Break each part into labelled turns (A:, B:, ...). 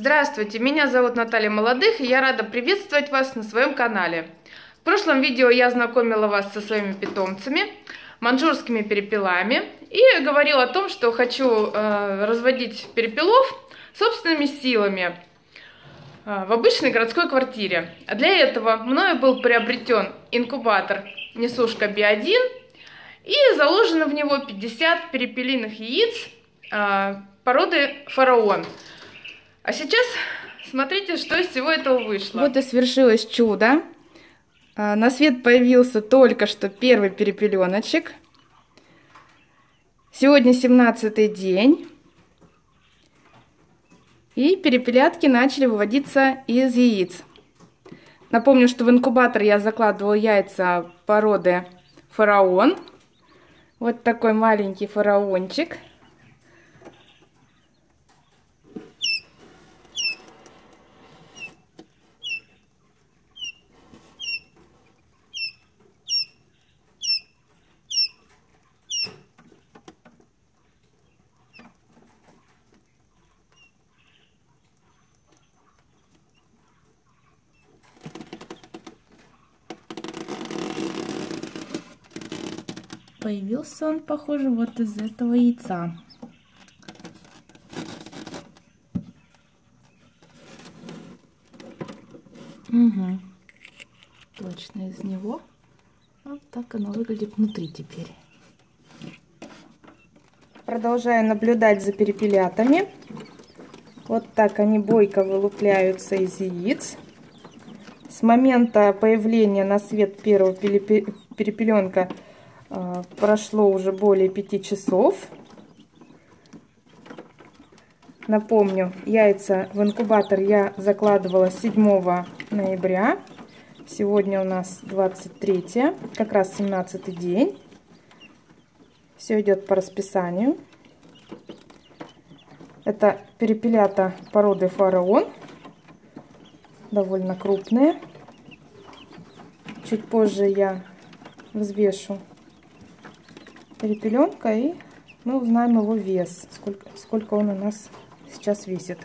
A: Здравствуйте, меня зовут Наталья Молодых, и я рада приветствовать вас на своем канале. В прошлом видео я знакомила вас со своими питомцами, манжурскими перепелами, и говорила о том, что хочу э, разводить перепелов собственными силами э, в обычной городской квартире. А для этого мною был приобретен инкубатор несушка Би-1, и заложено в него 50 перепелиных яиц э, породы фараон. А сейчас смотрите, что из всего этого вышло.
B: Вот и свершилось чудо. А, на свет появился только что первый перепеленочек. Сегодня 17 день. И перепелятки начали выводиться из яиц. Напомню, что в инкубатор я закладывала яйца породы фараон. Вот такой маленький фараончик. Появился он, похоже, вот из этого яйца. Угу. Точно из него. Вот так оно выглядит внутри теперь. Продолжаю наблюдать за перепелятами. Вот так они бойко вылупляются из яиц. С момента появления на свет первого перепеленка прошло уже более 5 часов. Напомню, яйца в инкубатор я закладывала 7 ноября. Сегодня у нас 23, как раз 17 день. Все идет по расписанию. Это перепелята породы фараон. Довольно крупные. Чуть позже я взвешу перепеленка и мы узнаем его вес, сколько, сколько он у нас сейчас весит.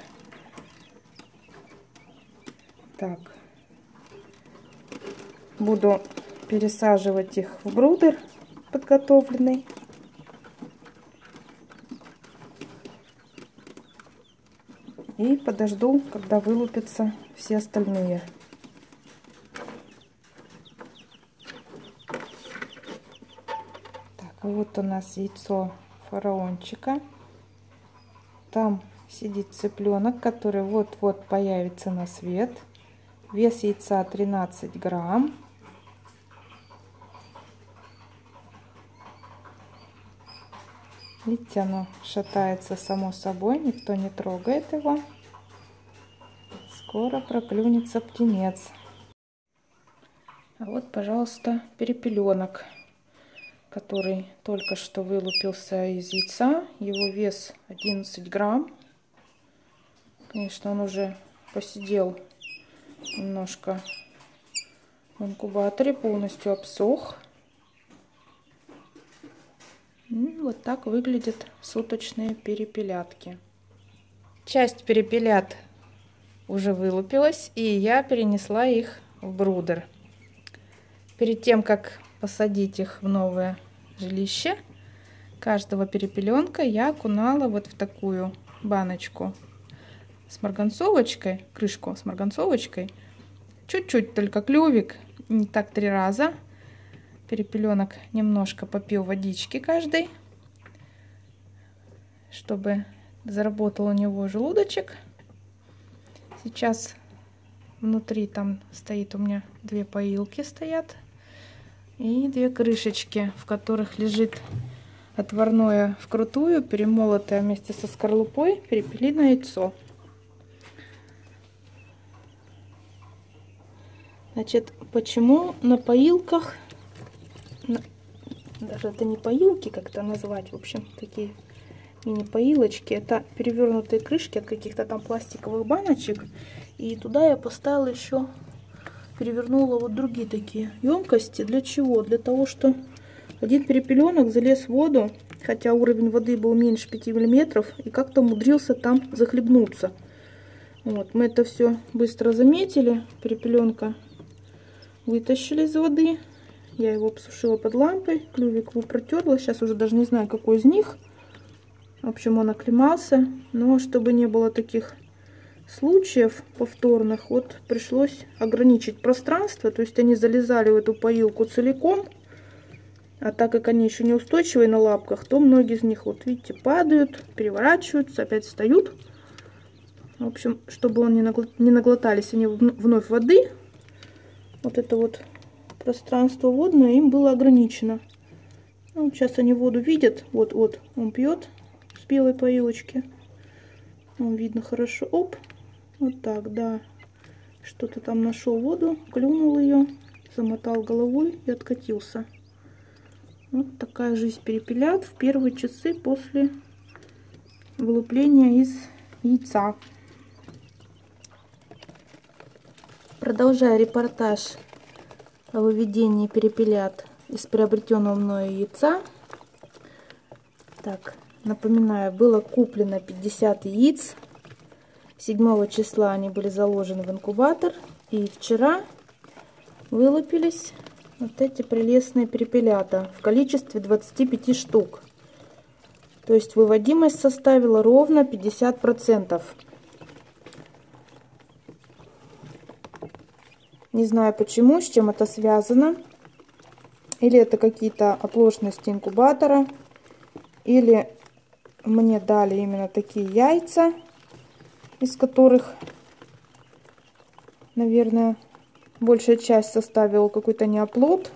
B: Так, буду пересаживать их в брудер подготовленный. И подожду, когда вылупятся все остальные. Вот у нас яйцо фараончика. Там сидит цыпленок, который вот-вот появится на свет. Вес яйца 13 грамм. Видите, оно шатается само собой, никто не трогает его. Скоро проклюнется птенец. А вот, пожалуйста, перепеленок который только что вылупился из яйца. Его вес 11 грамм. Конечно, он уже посидел немножко в инкубаторе, полностью обсох. И вот так выглядят суточные перепелятки. Часть перепелят уже вылупилась, и я перенесла их в брудер. Перед тем, как посадить их в новое жилище, каждого перепеленка я окунала вот в такую баночку с марганцовочкой, крышку с марганцовочкой. Чуть-чуть только клювик, не так три раза. Перепеленок немножко попил водички каждый, чтобы заработал у него желудочек. Сейчас внутри там стоит у меня две поилки стоят и две крышечки, в которых лежит отварное вкрутую, перемолотое вместе со скорлупой перепелиное яйцо. Значит, почему на поилках, даже это не поилки как-то назвать, в общем, такие мини-поилочки, это перевернутые крышки от каких-то там пластиковых баночек. И туда я поставила еще перевернула вот другие такие емкости. Для чего? Для того, что один перепеленок залез в воду, хотя уровень воды был меньше 5 миллиметров, и как-то умудрился там захлебнуться. Вот, мы это все быстро заметили. Перепеленка вытащили из воды. Я его обсушила под лампой. Клювик его протерла. Сейчас уже даже не знаю, какой из них. В общем, он оклемался. Но чтобы не было таких случаев повторных, вот пришлось ограничить пространство. То есть они залезали в эту поилку целиком. А так как они еще не устойчивые на лапках, то многие из них, вот видите, падают, переворачиваются, опять встают. В общем, чтобы он не наглотались они вновь воды, вот это вот пространство водное им было ограничено. Ну, сейчас они воду видят. Вот, вот, он пьет с белой поилочки. Он видно хорошо. Оп. Вот так, да. Что-то там нашел воду, клюнул ее, замотал головой и откатился. Вот такая жизнь перепелят в первые часы после вылупления из яйца. Продолжая репортаж о выведении перепелят из приобретенного мною яйца. Так, напоминаю, было куплено 50 яиц. 7 числа они были заложены в инкубатор. И вчера вылупились вот эти прелестные перепелята в количестве 25 штук. То есть выводимость составила ровно 50%. Не знаю почему, с чем это связано. Или это какие-то оплошности инкубатора. Или мне дали именно такие яйца, из которых, наверное, большая часть составила какой-то неоплод.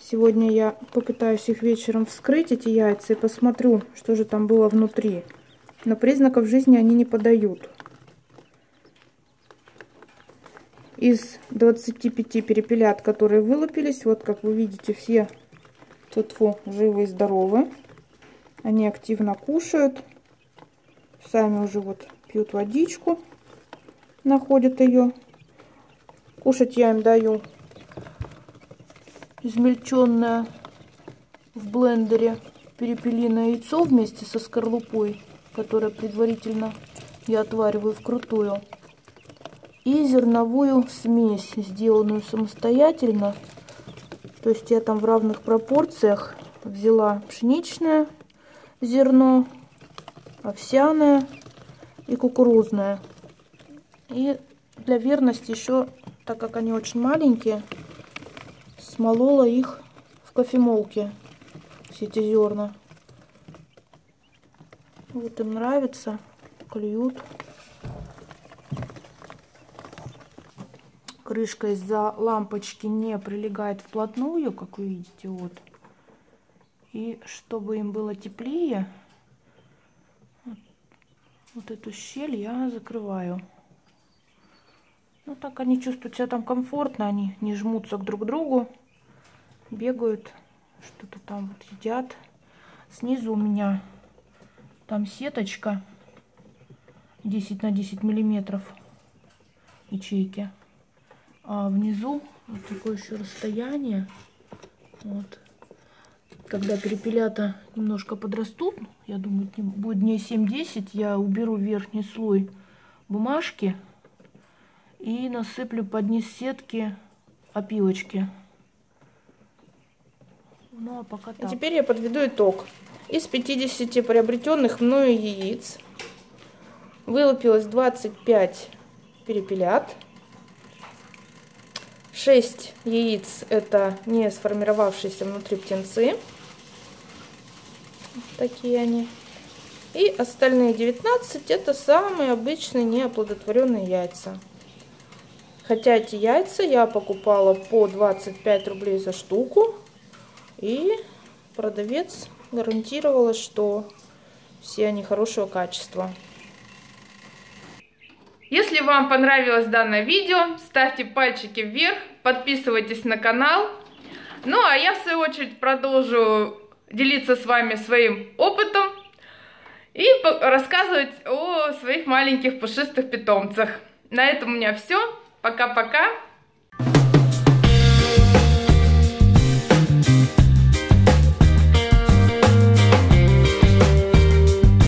B: Сегодня я попытаюсь их вечером вскрыть, эти яйца, и посмотрю, что же там было внутри. Но признаков жизни они не подают. из 25 перепелят, которые вылупились, вот как вы видите, все тут живы и здоровы. Они активно кушают. Сами уже вот пьют водичку, находят ее. Кушать я им даю измельченное в блендере перепелиное яйцо вместе со скорлупой, которое предварительно я отвариваю вкрутую и зерновую смесь, сделанную самостоятельно. То есть я там в равных пропорциях взяла пшеничное зерно, овсяное и кукурузное. И для верности еще, так как они очень маленькие, смолола их в кофемолке, все эти зерна. Вот им нравится, клюют. крышка из-за лампочки не прилегает вплотную, как вы видите, вот. И чтобы им было теплее, вот эту щель я закрываю. Ну, так они чувствуют себя там комфортно, они не жмутся друг к другу, бегают, что-то там вот едят. Снизу у меня там сеточка 10 на 10 миллиметров ячейки. А внизу вот такое еще расстояние. Вот. Когда перепелята немножко подрастут, я думаю, будет дней 7-10, я уберу верхний слой бумажки и насыплю под низ сетки опилочки. Ну, а пока так. А теперь я подведу итог. Из 50 приобретенных мною яиц вылупилось 25 перепелят. 6 яиц это не сформировавшиеся внутри птенцы. Такие они. И остальные 19 это самые обычные неоплодотворенные яйца. Хотя эти яйца я покупала по 25 рублей за штуку. И продавец гарантировала, что все они хорошего качества.
A: Если вам понравилось данное видео, ставьте пальчики вверх, подписывайтесь на канал. Ну, а я, в свою очередь, продолжу делиться с вами своим опытом и рассказывать о своих маленьких пушистых питомцах. На этом у меня все. Пока-пока.